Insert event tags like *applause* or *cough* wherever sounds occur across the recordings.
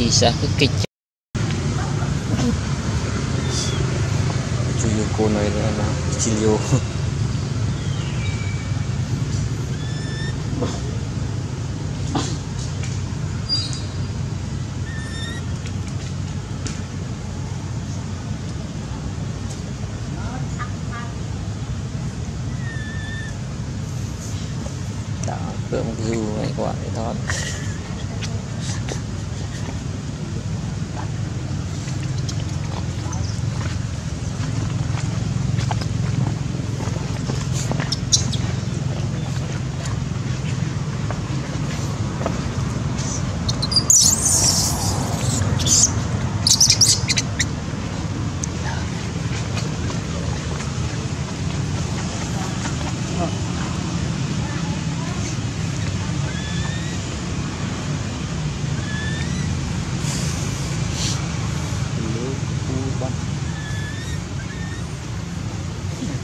chi sa cứ kịch. Chú yêu cô này là nào chỉ yêu. Đó, cơm dù anh gọi thì thôi.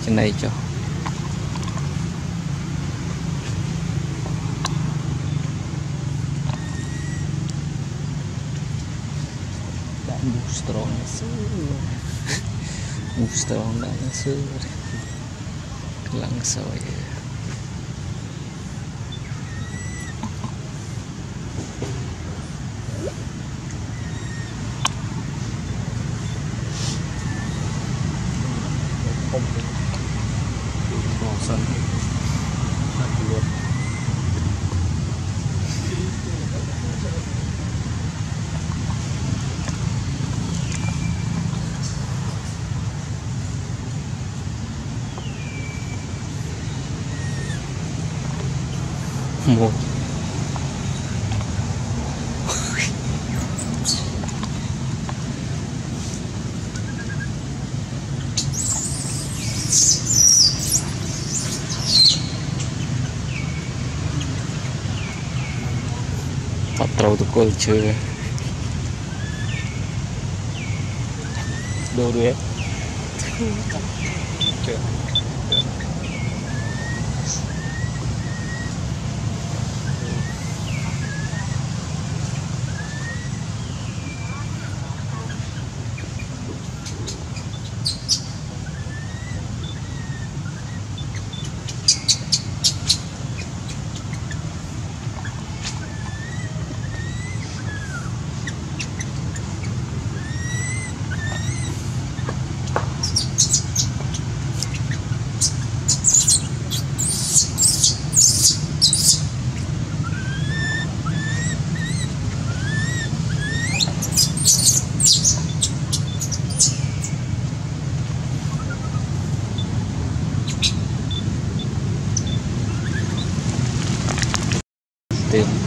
Trên này cho. Đã move strong move strong đã sư *laughs* lăng soi. kamu tak terlalu tukul cuy. Dulu ya. natin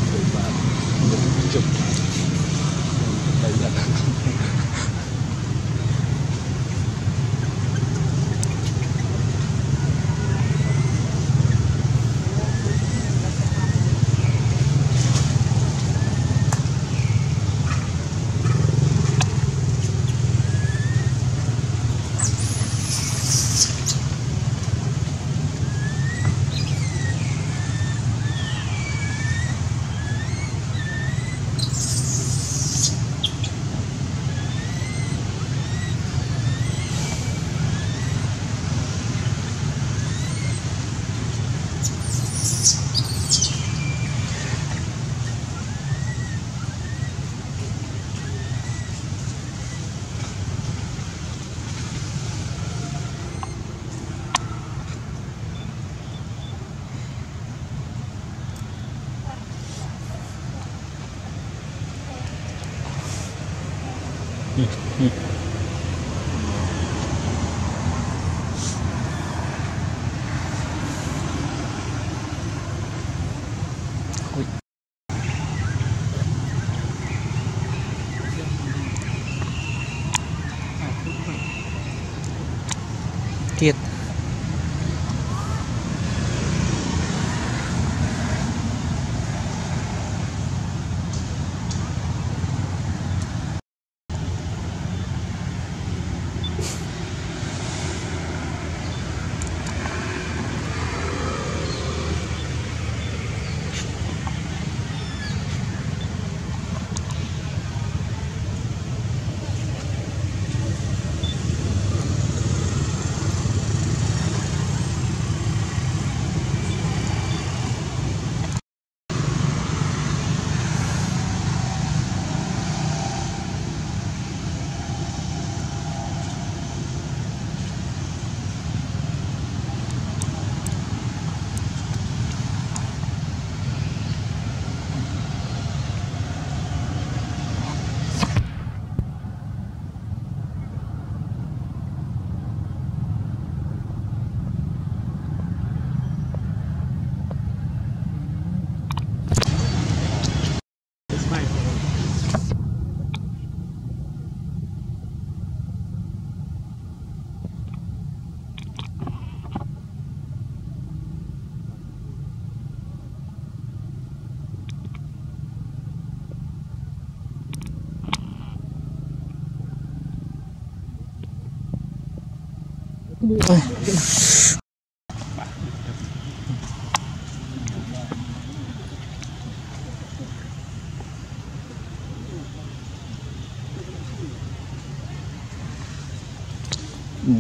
thiệt.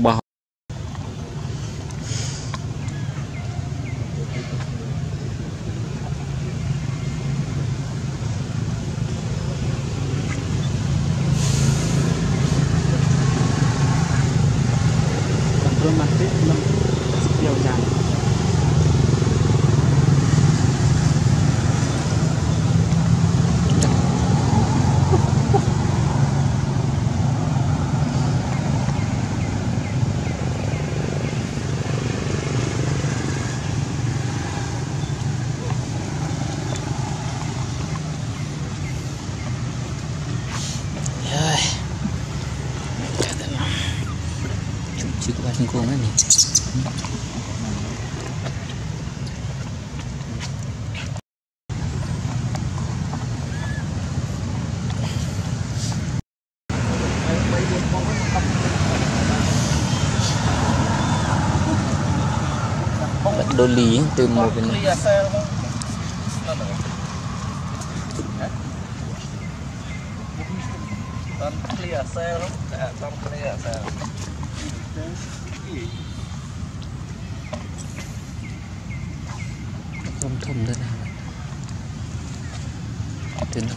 Bao Cuci ke pasang mình đô lý từ một bên clear sale không Dạ, clear sale Thơm thùng thế nào? Thế thùng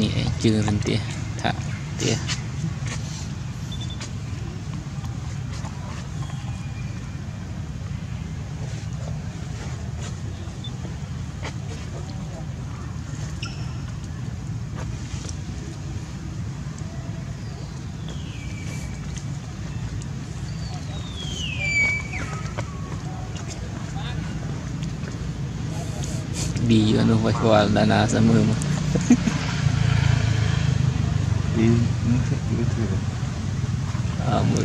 nhẹ chưa lên tia Thả tia. Bi ano vai kual dana sa mưa *laughs* Đi, nó sẽ cứ thử à, mưa